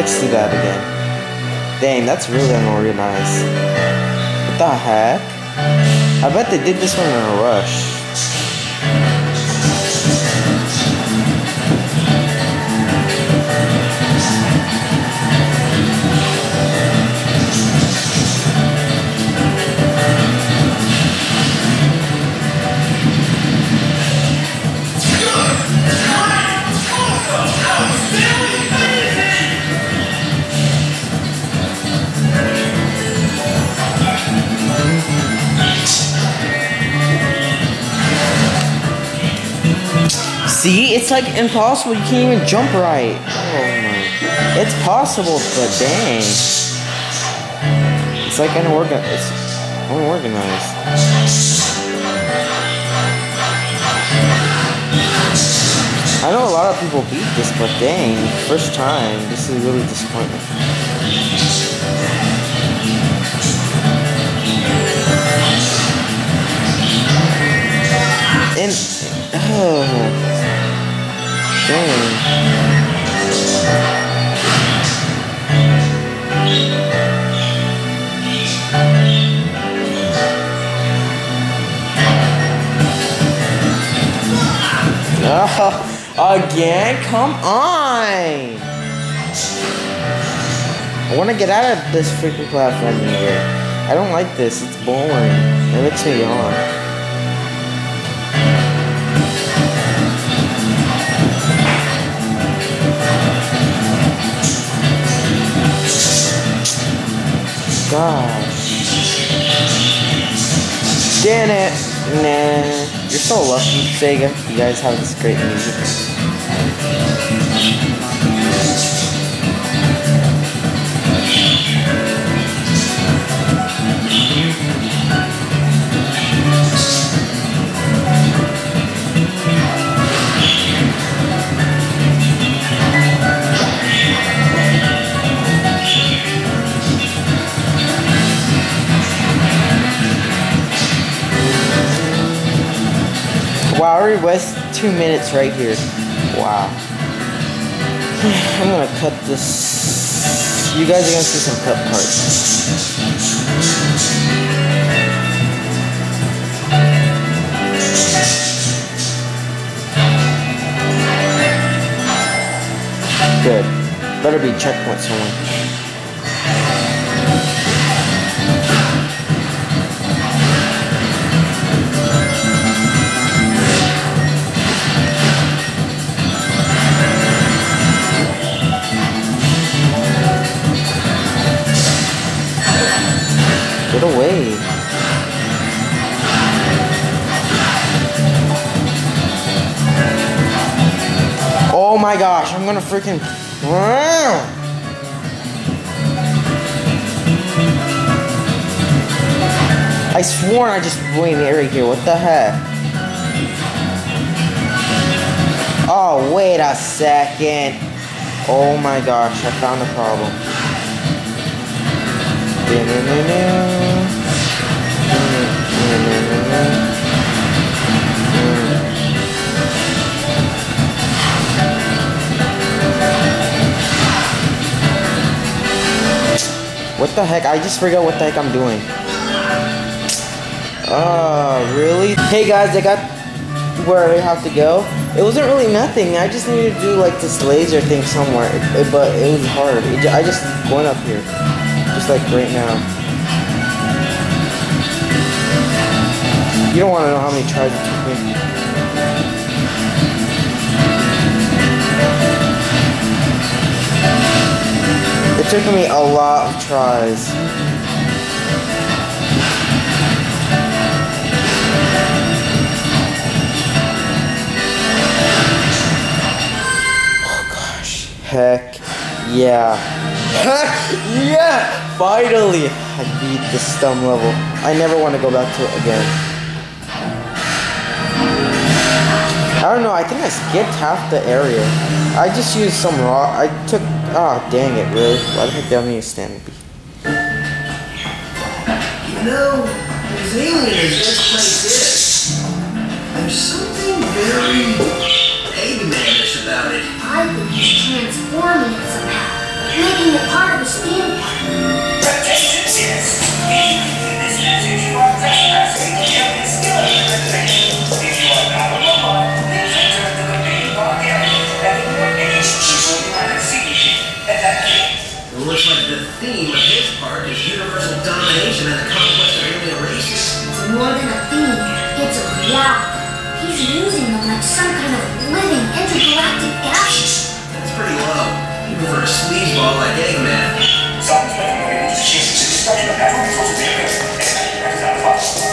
Let's do that again. Dang, that's really unorganized. What the heck? I bet they did this one in a rush. See, it's like impossible. You can't even jump right. Oh my. It's possible, but dang. It's like unorganized. It's unorganized. I know a lot of people beat this, but dang, first time, this is really disappointing. Come on! I want to get out of this freaking platform here. I don't like this. It's boring. It makes me yawn. gosh. Damn it. Nah. You're so lucky, Sega. You guys have this great music. I two minutes right here. Wow. I'm gonna cut this. You guys are gonna see some cut parts. Good. Better be checkpoint someone. My gosh, I'm gonna freaking... I swore I just blew went right here. What the heck? Oh, wait a second. Oh my gosh, I found a problem. What the heck? I just forgot what the heck I'm doing. Oh, really? Hey guys, I got where I have to go. It wasn't really nothing. I just needed to do like this laser thing somewhere, it, but it was hard. It, I just went up here, just like right now. You don't want to know how many tries it took me. Took me a lot of tries. Oh gosh. Heck yeah. Heck yeah! Finally! I beat the STUM level. I never want to go back to it again. I don't know, I think I skipped half the area. I just used some raw, I took, oh dang it, really? Why the heck did I need a stand be? You know, as alien as this there's something very Eggmanish about it. I think he's transforming somehow. making it part of his theme park. Attention, yes. This message you are trespassing and is still a reservation. If you are not looks like the theme of his park is universal domination and the conquest of alien races. It's more than a theme, it's a reality. He's using them like some kind of living intergalactic gadget. That's pretty low, even for a sleazeball like Eggman. Sounds like a way to change the destruction of natural the area. And that is not possible.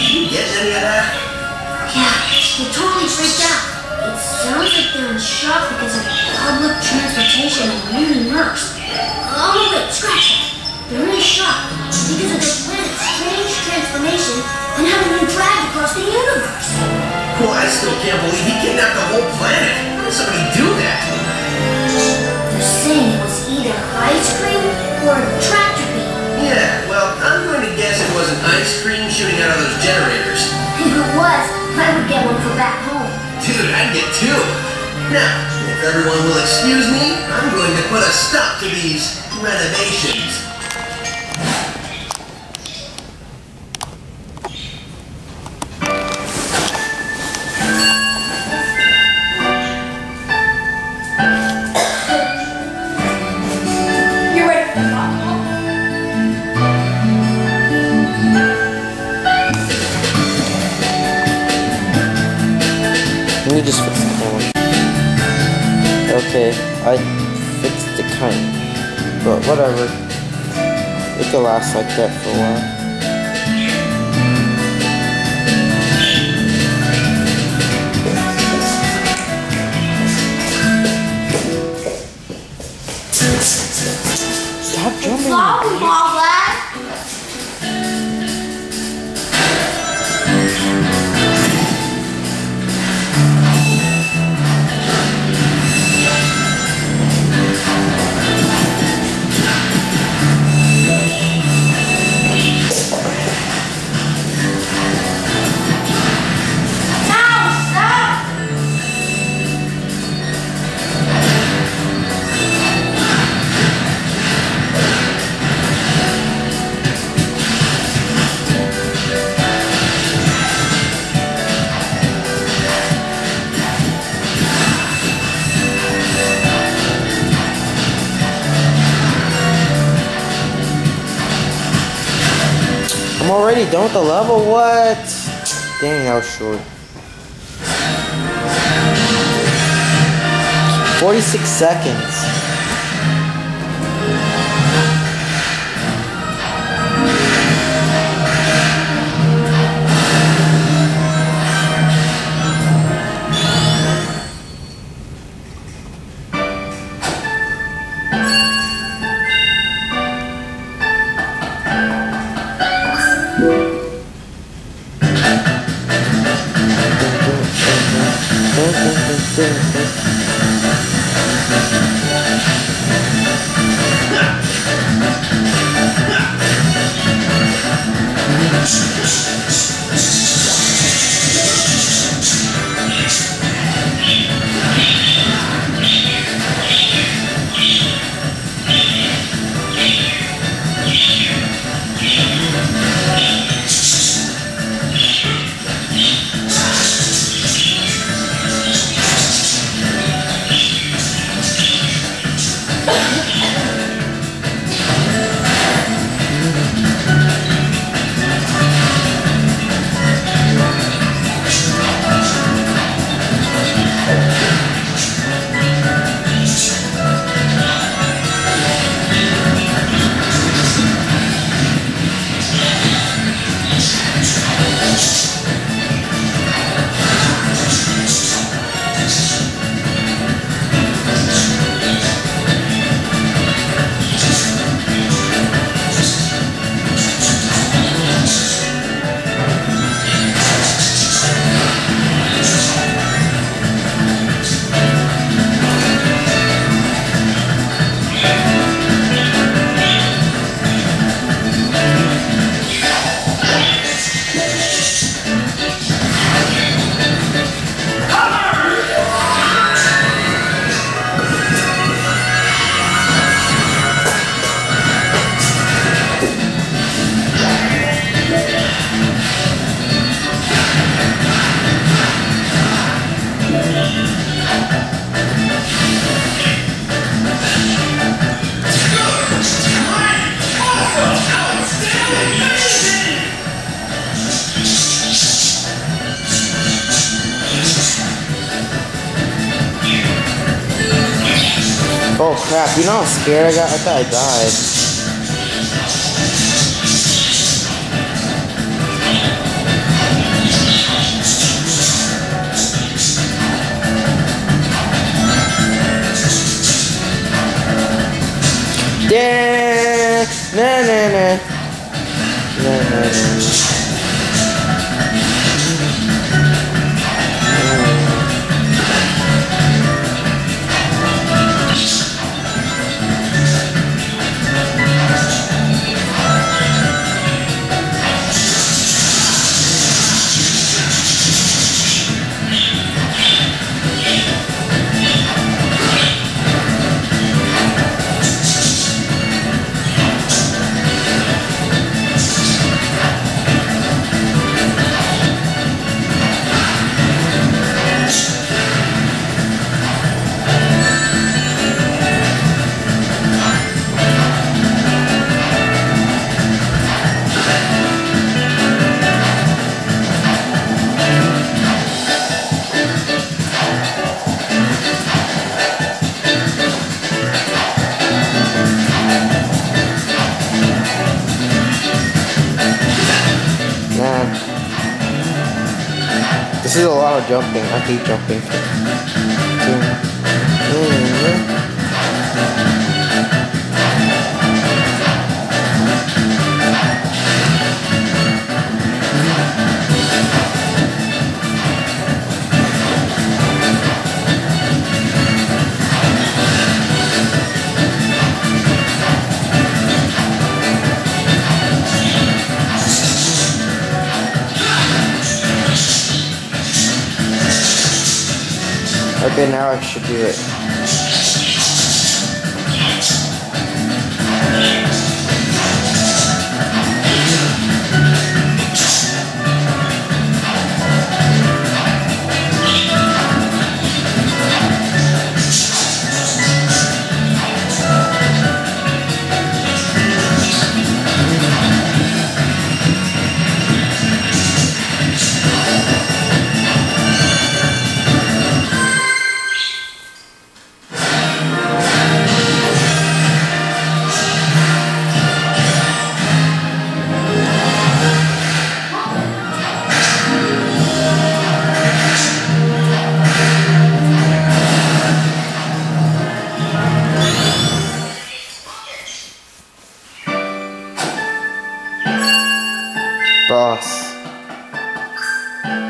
You get any of that? Yeah, they totally freaked out. It sounds like they're in shock because of public transportation and really works. Oh wait, scratch that. They're in shock because of their planet's strange transformation and having been dragged across the universe. Well, I still can't believe he kidnapped the whole planet. How did somebody do that? They're saying it was either ice cream or a tractor beam. Yeah, well, I'm going to guess it wasn't ice cream shooting out of those generators. If it was, I would get one for back. Dude, I'd get two. Now, if everyone will excuse me, I'm going to put a stop to these renovations. Whatever. It could last like that for a while. Done with the level. What? Dang, that was short. 46 seconds. Yeah. Crap, you know how scared I got? I thought I died. Yeah, na na. Na This is a lot of jumping. I hate jumping. Okay, now I should do it. And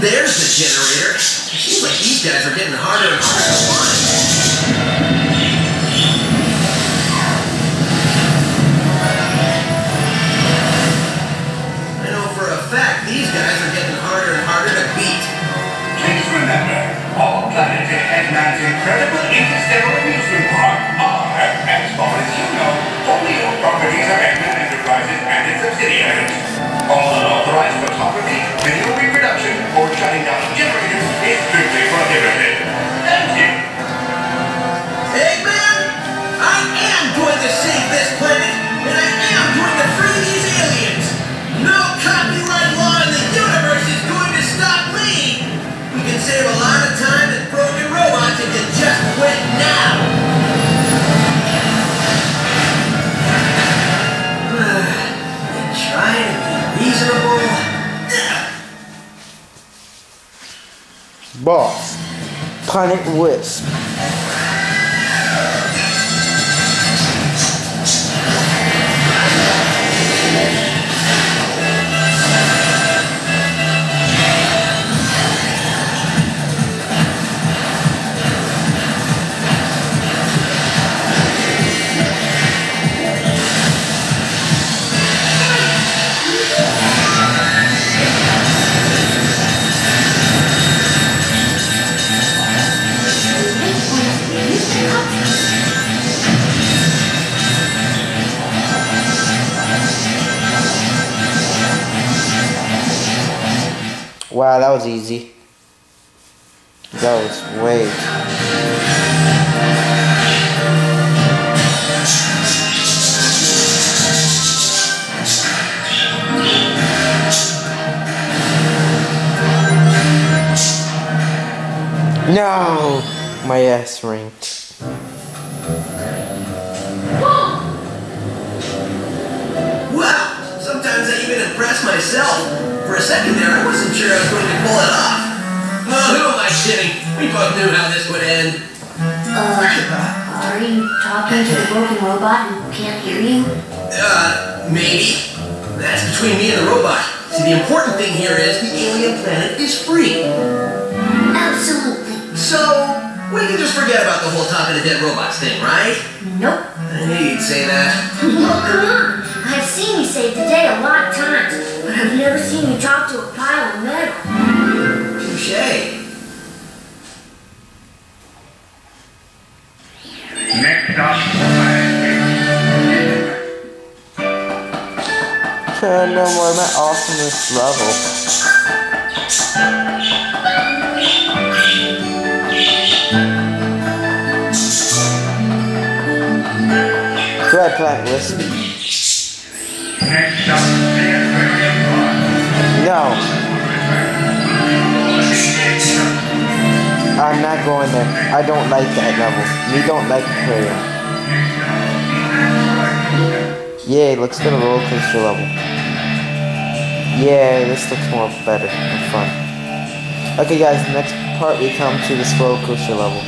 there's the generator. Seems like these guys are getting harder and harder to find. I know for a fact these guys are getting harder and harder to beat. Please remember, all incredible interstellar amusement park far as you know, wholly owned properties of Boss. Planet Wisp. that was easy. That was way. No! My ass ranked. I even myself. For a second there, I wasn't sure I was going to pull it off. Oh, who am I kidding? We both knew how this would end. Uh, are you talking to the broken robot who can't hear you? Uh, maybe. That's between me and the robot. See, the important thing here is the alien planet is free. Absolutely. So, we can just forget about the whole talking to dead robots thing, right? Nope. I knew you'd say that. seen you save the day a lot of times, but I've never seen you talk to a pile of metal. Touche. Next up, Planet no more of my awesomeness level. Go ahead, Plant No, I'm not going there. I don't like that level. Me don't like aquarium. Yeah, let's go to roller coaster level. Yeah, this looks more better and fun. Okay guys, next part we come to this roller coaster level.